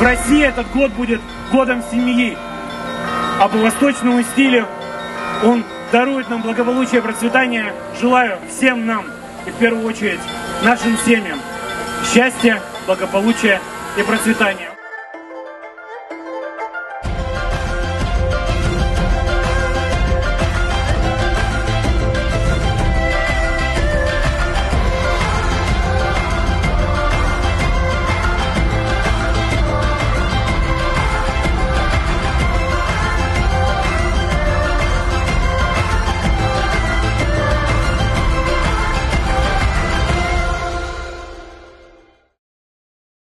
В России этот год будет годом семьи, а по восточному стилю он дарует нам благополучие и процветание. Желаю всем нам, и в первую очередь нашим семьям, счастья, благополучия и процветания.